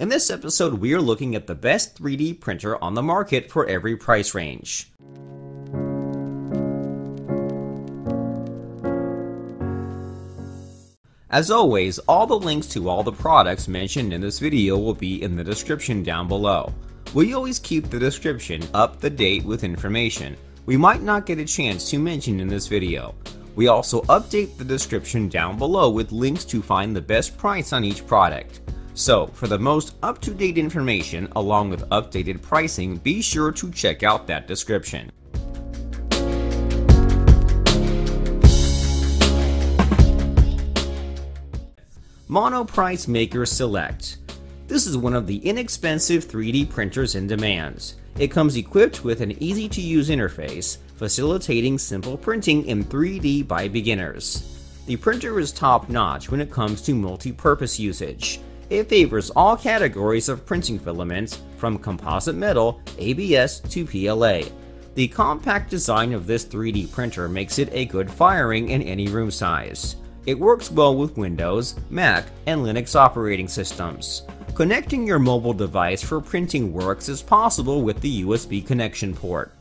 In this episode, we are looking at the best 3D printer on the market for every price range. As always, all the links to all the products mentioned in this video will be in the description down below. We always keep the description up to date with information we might not get a chance to mention in this video. We also update the description down below with links to find the best price on each product. So, for the most up-to-date information along with updated pricing, be sure to check out that description. Monoprice Maker Select. This is one of the inexpensive 3D printers in demand. It comes equipped with an easy-to-use interface, facilitating simple printing in 3D by beginners. The printer is top-notch when it comes to multi-purpose usage. It favors all categories of printing filaments, from composite metal, ABS to PLA. The compact design of this 3D printer makes it a good firing in any room size. It works well with Windows, Mac, and Linux operating systems. Connecting your mobile device for printing works is possible with the USB connection port.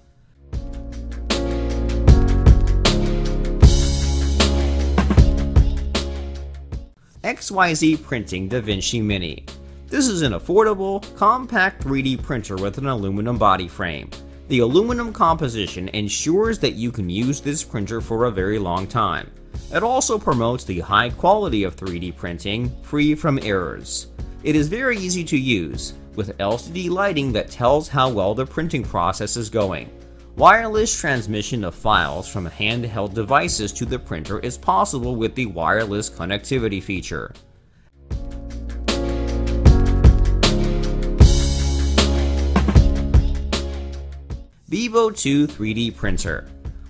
XYZ Printing DaVinci Mini. This is an affordable, compact 3D printer with an aluminum body frame. The aluminum composition ensures that you can use this printer for a very long time. It also promotes the high quality of 3D printing, free from errors. It is very easy to use, with LCD lighting that tells how well the printing process is going. Wireless transmission of files from handheld devices to the printer is possible with the wireless connectivity feature. BIBO 2 3D Printer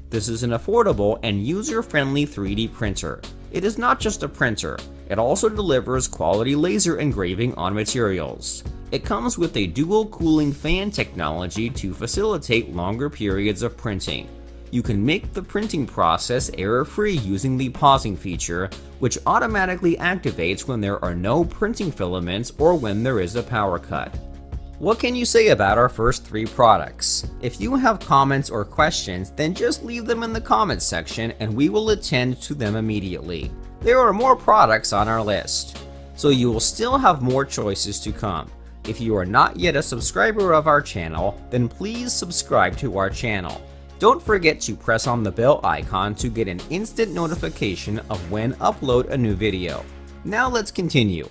This is an affordable and user-friendly 3D printer. It is not just a printer, it also delivers quality laser engraving on materials. It comes with a dual cooling fan technology to facilitate longer periods of printing. You can make the printing process error-free using the pausing feature, which automatically activates when there are no printing filaments or when there is a power cut. What can you say about our first three products? If you have comments or questions, then just leave them in the comments section and we will attend to them immediately. There are more products on our list, so you will still have more choices to come. If you are not yet a subscriber of our channel, then please subscribe to our channel. Don't forget to press on the bell icon to get an instant notification of when upload a new video. Now let's continue.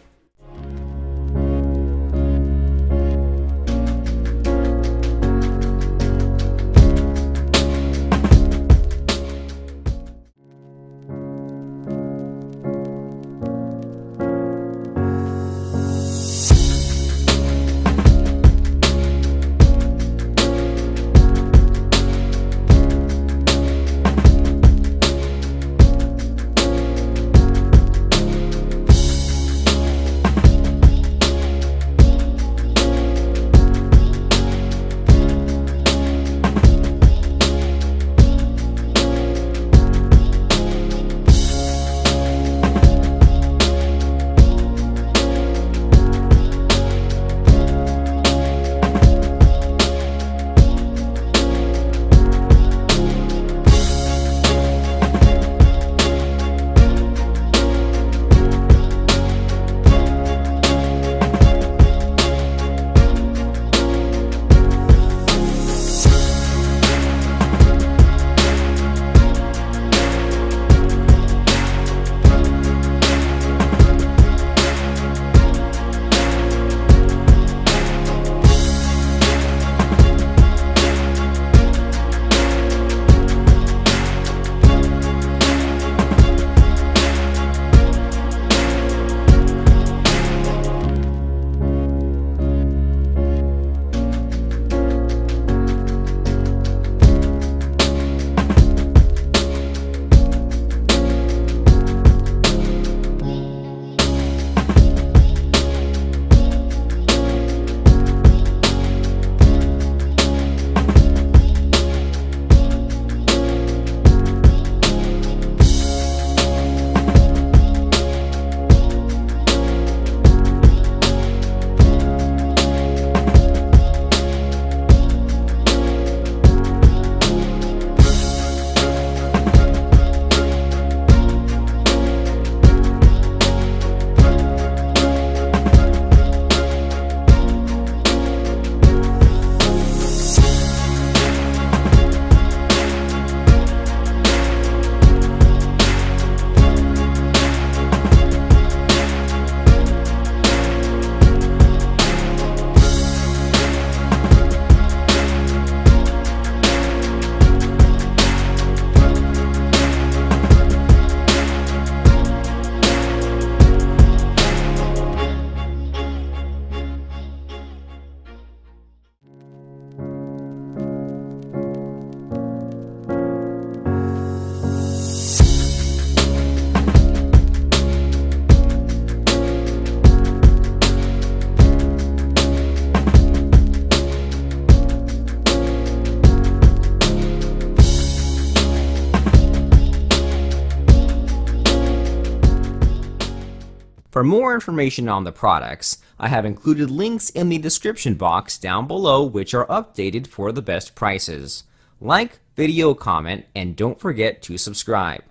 For more information on the products, I have included links in the description box down below which are updated for the best prices. Like, video comment, and don't forget to subscribe.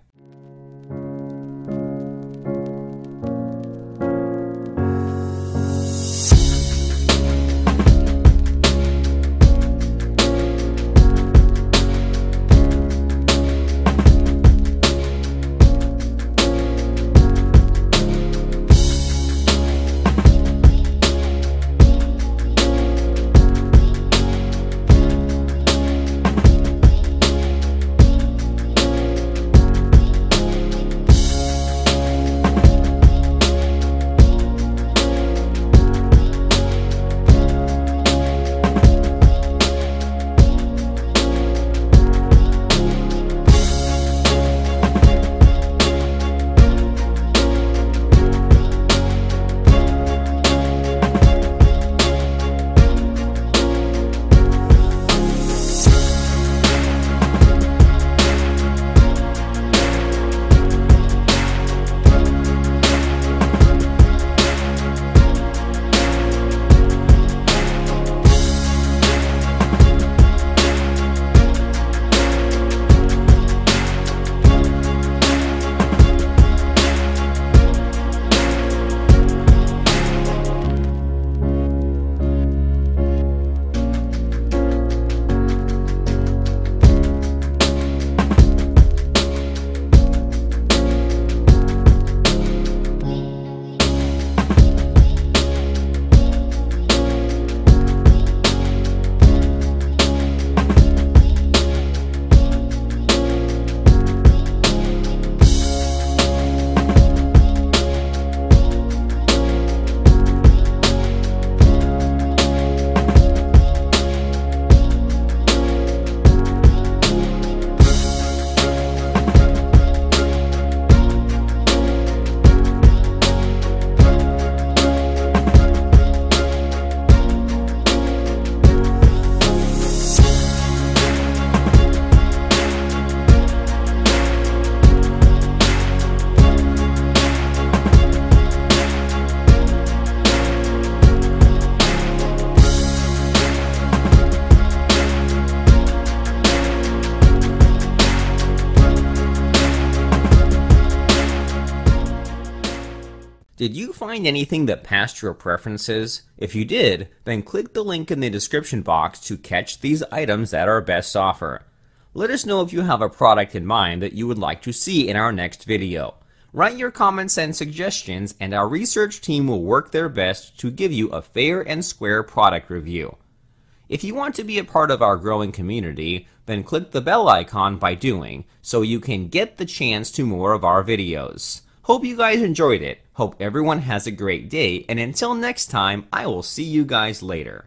Did you find anything that passed your preferences? If you did, then click the link in the description box to catch these items at our best offer. Let us know if you have a product in mind that you would like to see in our next video. Write your comments and suggestions and our research team will work their best to give you a fair and square product review. If you want to be a part of our growing community, then click the bell icon by doing so you can get the chance to more of our videos. Hope you guys enjoyed it. Hope everyone has a great day, and until next time, I will see you guys later.